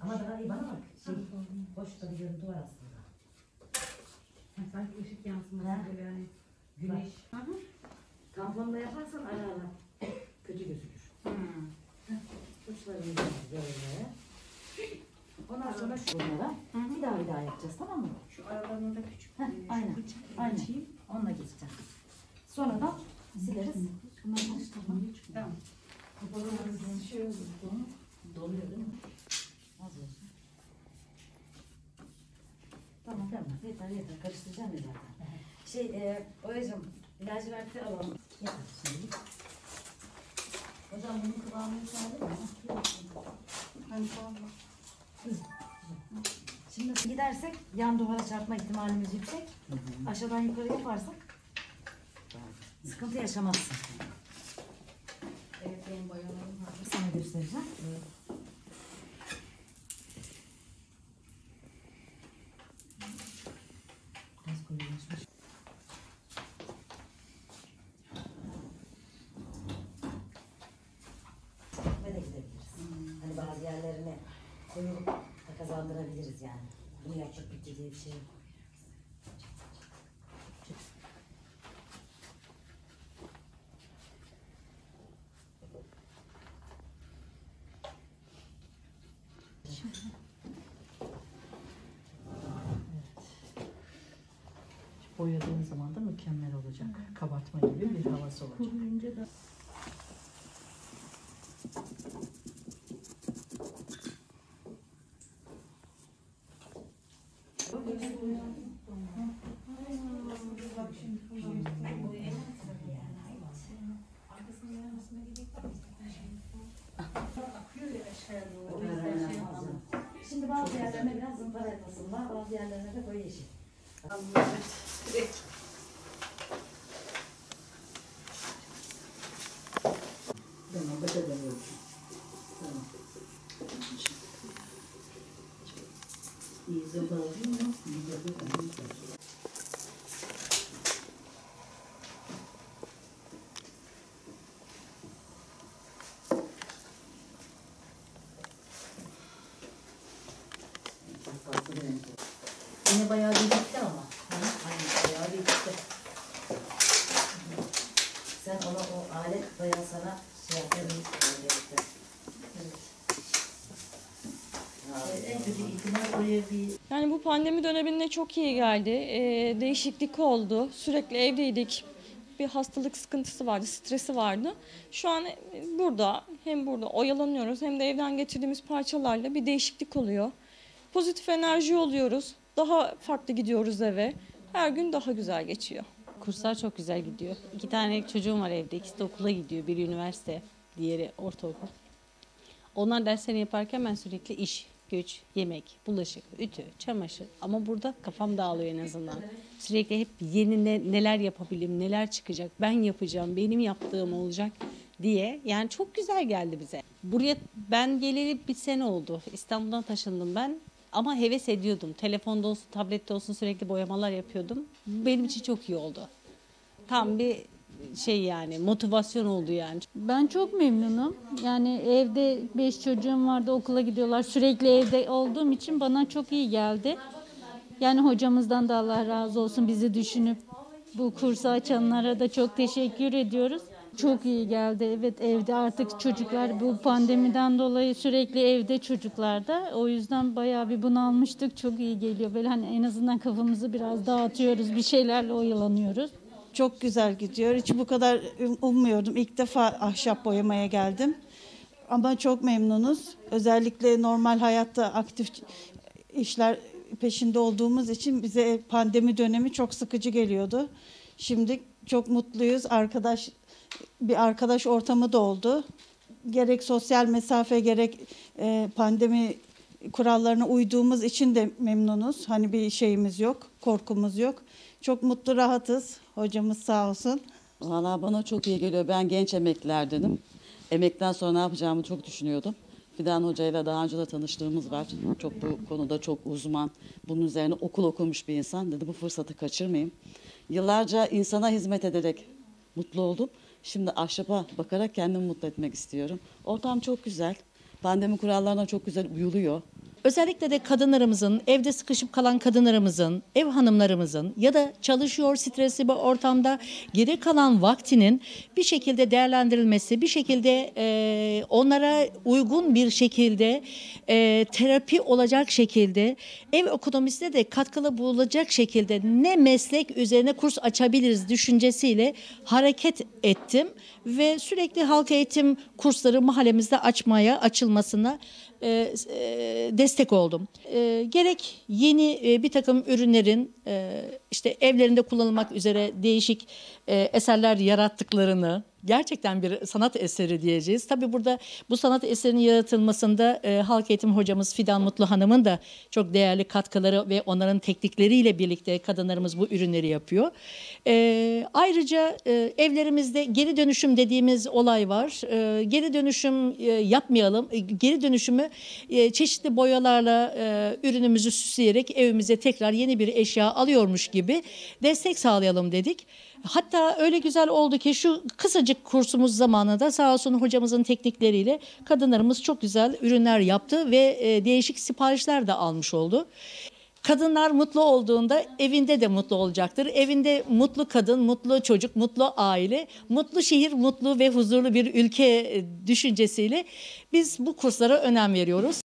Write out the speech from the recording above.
Ama daha iyi bana bak. Şey, hoş da bir görüntü var aslında. Sanki ışık yansıması gibi yani. Güneş. Hı hı. Tamponla yaparsan ara ara kötü gözükür. Uçları yiyeceğiz böyle. Ondan sonra şu bunlara bir daha bir daha yapacağız tamam mı? Şu aralarında küçük Heh, aynen, aynen. Onunla geçeceğim. Sonra da sileriz. Bunları karıştıralım. Tamam. Şey Doluyor değil mi? Az olsun. Tamam tamam. Yeter yeter. Karıştıracağım ya zaten. Şey, e, Oya'cığım laciverti alalım. Yeter şimdi. Hocam bunun kıvamını sağlıyor mu? Hani sonra. Şimdi gidersek yan duvara çarpma ihtimalimiz yüksek. Aşağıdan yukarı yaparsak sıkıntı yaşamazsın. Evet benim bayanlarım var. Sana göstereceğim. Biraz koyulaşmış. Ve de gidebiliriz. Hani bazı yerlerine koyup da kazandırabiliriz yani. Bunu yapacak bitti diye bir şey yok. Boyadığın zaman da mükemmel olacak. Kabartma gibi bir havası olacak. Şimdi bazı yerlerine biraz zımpara yapasınlar, bazı yerlerine de koyu yeşil. Tamam, bakacağım ölçü. Tamam. İyi zımbaladım mı? İyi zımbaladım. Yine bayağı gitti ama. Hı? Aynen bayağı gitti. Sen ona o alet bayağı sana şey yapabilir. En kötü ihtimal oraya bir Yani bu pandemi döneminde çok iyi geldi. Ee, değişiklik oldu. Sürekli evdeydik. Bir hastalık sıkıntısı vardı, stresi vardı. Şu an burada hem burada oyalanıyoruz hem de evden getirdiğimiz parçalarla bir değişiklik oluyor. Pozitif enerji oluyoruz. Daha farklı gidiyoruz eve. Her gün daha güzel geçiyor. Kurslar çok güzel gidiyor. İki tane çocuğum var evde. İkisi de okula gidiyor. Biri üniversite, diğeri ortaokul. Onlar derslerini yaparken ben sürekli iş, güç, yemek, bulaşık, ütü, çamaşır. Ama burada kafam dağılıyor en azından. Sürekli hep yeni ne- neler yapabilirim, neler çıkacak, ben yapacağım, benim yaptığım olacak diye. Yani çok güzel geldi bize. Buraya ben geleli bir sene oldu. İstanbul'dan taşındım ben. Ama heves ediyordum. Telefonda olsun, tablette olsun sürekli boyamalar yapıyordum. Benim için çok iyi oldu. Tam bir şey yani motivasyon oldu yani. Ben çok memnunum. Yani evde beş çocuğum vardı okula gidiyorlar. Sürekli evde olduğum için bana çok iyi geldi. Yani hocamızdan da Allah razı olsun bizi düşünüp bu kursu açanlara da çok teşekkür ediyoruz. Çok iyi geldi. Evet evde artık çocuklar bu pandemiden dolayı sürekli evde çocuklar da. O yüzden bayağı bir bunalmıştık. Çok iyi geliyor. Böyle hani en azından kafamızı biraz dağıtıyoruz. Bir şeylerle oyalanıyoruz. Çok güzel gidiyor. Hiç bu kadar um- ummuyordum. İlk defa ahşap boyamaya geldim. Ama çok memnunuz. Özellikle normal hayatta aktif işler peşinde olduğumuz için bize pandemi dönemi çok sıkıcı geliyordu. Şimdi çok mutluyuz. Arkadaş bir arkadaş ortamı da oldu. Gerek sosyal mesafe gerek e, pandemi kurallarına uyduğumuz için de memnunuz. Hani bir şeyimiz yok, korkumuz yok. Çok mutlu, rahatız. Hocamız sağ olsun. Valla bana çok iyi geliyor. Ben genç emeklilerdenim. Emekten sonra ne yapacağımı çok düşünüyordum. Fidan Hoca'yla daha önce de tanıştığımız var. Çok bu konuda çok uzman. Bunun üzerine okul okumuş bir insan. Dedi bu fırsatı kaçırmayayım. Yıllarca insana hizmet ederek mutlu oldum. Şimdi ahşaba bakarak kendimi mutlu etmek istiyorum. Ortam çok güzel. Pandemi kurallarına çok güzel uyuluyor. Özellikle de kadınlarımızın, evde sıkışıp kalan kadınlarımızın, ev hanımlarımızın ya da çalışıyor stresli bir ortamda geri kalan vaktinin bir şekilde değerlendirilmesi, bir şekilde e, onlara uygun bir şekilde e, terapi olacak şekilde, ev ekonomisine de katkılı bulacak şekilde ne meslek üzerine kurs açabiliriz düşüncesiyle hareket ettim ve sürekli halk eğitim kursları mahallemizde açmaya, açılmasına e, e, destek oldum. E, gerek yeni e, bir takım ürünlerin e, işte evlerinde kullanılmak üzere değişik e, eserler yarattıklarını gerçekten bir sanat eseri diyeceğiz. Tabii burada bu sanat eserinin yaratılmasında e, halk eğitim hocamız Fidan Mutlu Hanım'ın da çok değerli katkıları ve onların teknikleriyle birlikte kadınlarımız bu ürünleri yapıyor. E, ayrıca e, evlerimizde geri dönüşüm dediğimiz olay var. E, geri dönüşüm e, yapmayalım. E, geri dönüşümü e, çeşitli boyalarla e, ürünümüzü süsleyerek evimize tekrar yeni bir eşya alıyormuş gibi destek sağlayalım dedik. Hatta öyle güzel oldu ki şu kısacık kursumuz zamanında sağ olsun hocamızın teknikleriyle kadınlarımız çok güzel ürünler yaptı ve e, değişik siparişler de almış oldu. Kadınlar mutlu olduğunda evinde de mutlu olacaktır. Evinde mutlu kadın, mutlu çocuk, mutlu aile, mutlu şehir, mutlu ve huzurlu bir ülke e, düşüncesiyle biz bu kurslara önem veriyoruz.